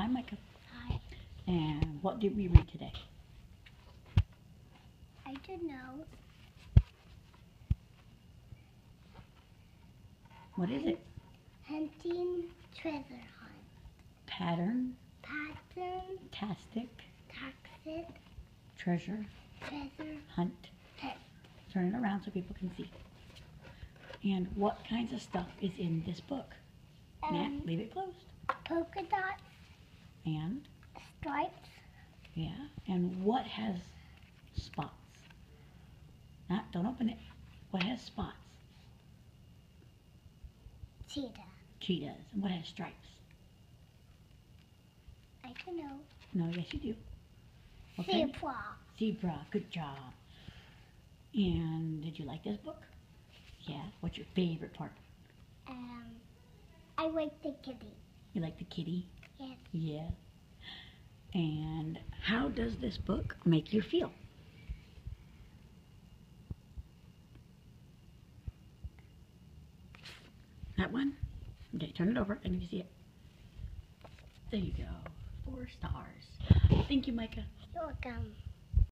Hi, Micah. Hi. And what did we read today? I don't know. What is it? Hunting treasure hunt. Pattern, Pattern, tastic, toxic, treasure, treasure hunt. hunt. Turn it around so people can see. And what kinds of stuff is in this book? Um, Matt, leave it closed. polka dots, And, stripes, yeah, and what has spots? Not, don't open it. What has spots? cheetah. Cheetahs. And what has stripes? I don't know. No, yes you do. Okay. Zebra. Zebra, good job. And did you like this book? Yeah. What's your favorite part? Um, I like the kitty. You like the kitty? Yes. Yeah. And how does this book make you feel? That one? Okay, turn it over. I need to see it. There you go. Four stars. Thank you, Micah. You're welcome.